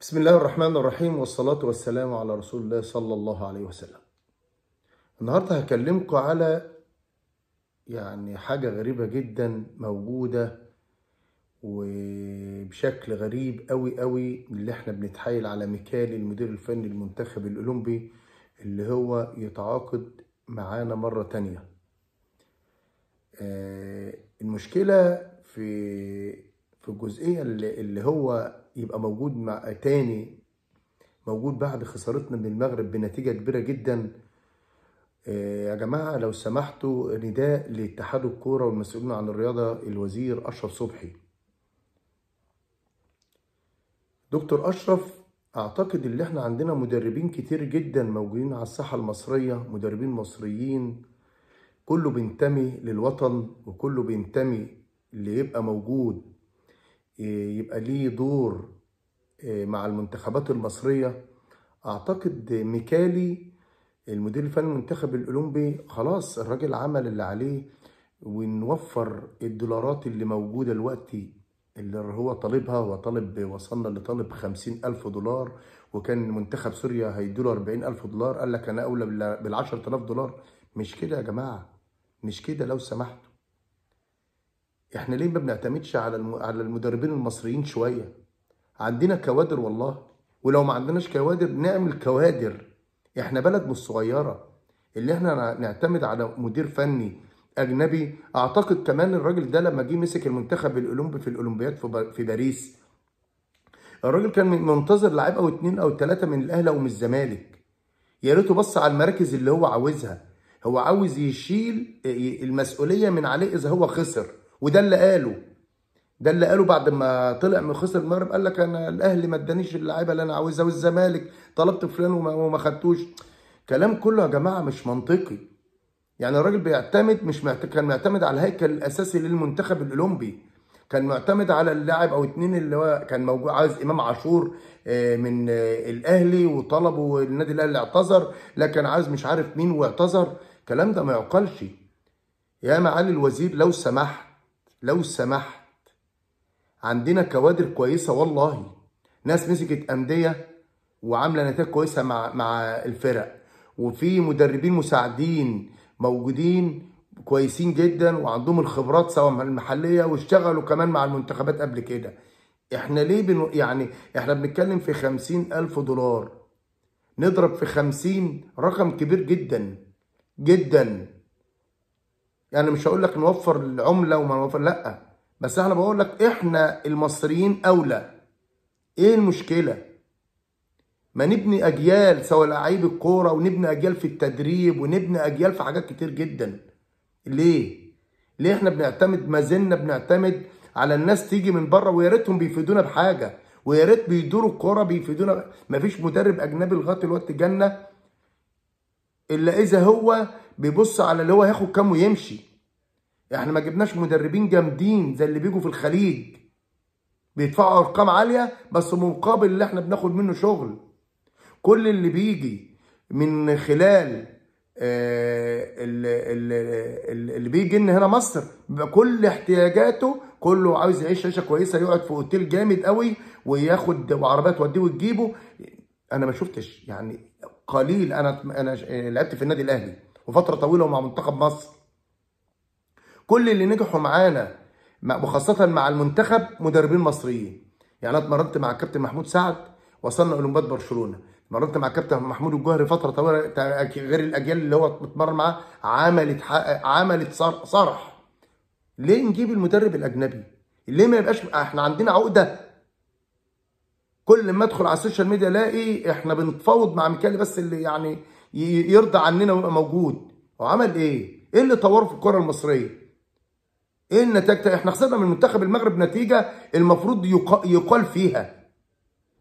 بسم الله الرحمن الرحيم والصلاة والسلام على رسول الله صلى الله عليه وسلم. النهاردة هكلمكم على يعني حاجة غريبة جدا موجودة وبشكل غريب قوي قوي اللي إحنا بنتحايل على ميكالي المدير الفني المنتخب الأولمبي اللي هو يتعاقد معانا مرة تانية. آه، المشكلة في في الجزئية اللي, اللي هو يبقى موجود مع تاني موجود بعد خسارتنا من المغرب بنتيجة كبيرة جدا. آه، يا جماعة لو سمحتوا نداء لاتحاد الكورة والمسؤولين عن الرياضة الوزير أشرف صبحي. دكتور أشرف أعتقد إن إحنا عندنا مدربين كتير جدا موجودين على الساحة المصرية مدربين مصريين. كله بينتمي للوطن وكله بينتمي اللي يبقى موجود يبقى ليه دور. مع المنتخبات المصرية. أعتقد ميكالي المدير الفني المنتخب الأولمبي خلاص الراجل عمل اللي عليه ونوفر الدولارات اللي موجودة دلوقتي اللي هو طالبها هو طالب وصلنا لطالب خمسين ألف دولار وكان منتخب سوريا هيدوله أربعين ألف دولار قال لك أنا أولى بالعشرة آلاف دولار. مش كده يا جماعة مش كده لو سمحتوا. إحنا ليه ما بنعتمدش على. على المدربين المصريين شوية؟ عندنا كوادر والله. ولو ما عندناش كوادر نعمل كوادر. إحنا بلد مش صغيرة. اللي إحنا نعتمد على مدير فني أجنبي. أعتقد كمان الراجل ده لما جه مسك المنتخب الاولمبي في الأولمبياد في, باريس. الراجل كان منتظر لعيب أو اتنين أو تلاتة من الأهلي أو من الزمالك. يا ريته بص على المراكز اللي هو عاوزها. هو عاوز يشيل المسؤولية من عليه إذا هو خسر. وده اللي قاله. ده اللي قاله بعد ما طلع من خسر المغرب قال لك أنا الأهلي ما ادانيش اللعيبة اللي أنا عاوزها والزمالك طلبت فلان وما خدتوش. كلام كله يا جماعة مش منطقي. يعني الراجل بيعتمد مش. كان معتمد على الهيكل الأساسي للمنتخب الأولمبي. كان معتمد على اللاعب أو اتنين اللي هو كان موجود عايز إمام عاشور من الأهلي وطلبوا النادي الأهلي اعتذر لكن عايز مش عارف مين واعتذر. الكلام ده ما يعقلش. يا معالي الوزير لو سمحت لو سمحت عندنا كوادر كويسة والله. ناس مسكت أندية وعاملة نتائج كويسة مع مع الفرق. وفي مدربين مساعدين موجودين كويسين جدا وعندهم الخبرات سواء المحلية واشتغلوا كمان مع المنتخبات قبل كده. إحنا ليه بن... يعني إحنا بنتكلم في خمسين ألف دولار. نضرب في خمسين رقم كبير جدا. جدا. يعني مش هقول لك نوفر العملة وما نوفر لأ. بس أنا بقول لك إحنا المصريين أولى. إيه المشكلة؟ ما نبني أجيال سواء لعيب الكورة ونبني أجيال في التدريب ونبني أجيال في حاجات كتير جدا. ليه؟ ليه إحنا بنعتمد ما زلنا بنعتمد على الناس تيجي من بره ويا ريتهم بيفيدونا بحاجة ويا ريت بيدوروا الكورة بيفيدونا مفيش مدرب أجنبي لغاية الوقت جنه إلا إذا هو بيبص على اللي هو هياخد كام ويمشي. إحنا ما جبناش مدربين جامدين زي اللي بيجوا في الخليج. بيدفعوا أرقام عالية بس مقابل اللي إحنا بناخد منه شغل. كل اللي بيجي من خلال اللي, اللي بيجي لنا هنا مصر كل احتياجاته كله عاوز يعيش عيشة كويسة يقعد في أوتيل جامد قوي وياخد وعربيات توديه وتجيبه. أنا ما شفتش يعني قليل. أنا أنا لعبت في النادي الأهلي وفترة طويلة مع منتخب مصر. كل اللي نجحوا معانا وخاصة مع المنتخب مدربين مصريين. يعني أنا اتمرنت مع الكابتن محمود سعد وصلنا أولمبياد برشلونة. اتمرنت مع الكابتن محمود الجوهري فترة طويلة غير الأجيال اللي هو بتمرن معاه عملت عملت صرح. ليه نجيب المدرب الأجنبي؟ ليه ما يبقاش إحنا عندنا عقدة. كل ما أدخل على ال social media ألاقي إحنا بنتفاوض مع ميكالي بس اللي يعني يرضى عننا ويبقى موجود. هو عمل إيه؟ إيه اللي طوره في الكرة المصرية؟ إيه النتائج إحنا خسرنا من منتخب المغرب نتيجة المفروض يقال فيها.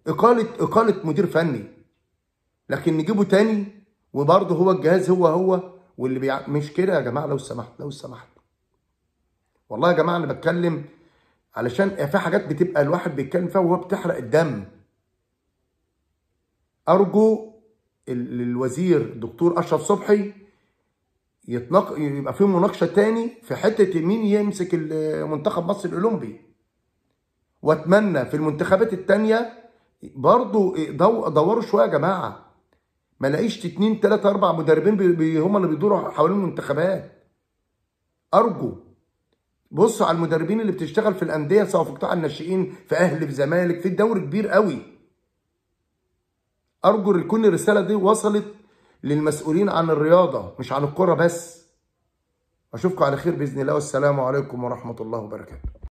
اقاله إقالة مدير فني. لكن نجيبه تاني وبرضه هو الجهاز هو هو واللي بيع... مش كده يا جماعة؟ لو سمحت لو سمحت. والله يا جماعة أنا بتكلم علشان في حاجات بتبقى الواحد بيتكلم فيها وهو بتحرق الدم. أرجو الوزير دكتور أشرف صبحي يتنق... يبقى في مناقشة تاني في حتة مين يمسك منتخب مصر الأولمبي. وأتمنى في المنتخبات التانية برضو دو دوروا شوية يا جماعة. ما لاقيش اتنين تلاتة أربع مدربين بي هم اللي بيدوروا حوالين المنتخبات. أرجو. بصوا على المدربين اللي بتشتغل في الأندية سواء في قطاع الناشئين في أهلي في زمالك في الدوري كبير قوي. أرجو تكون الرسالة دي وصلت للمسؤولين عن الرياضة مش عن الكرة بس. أشوفكم على خير بإذن الله والسلام عليكم ورحمة الله وبركاته.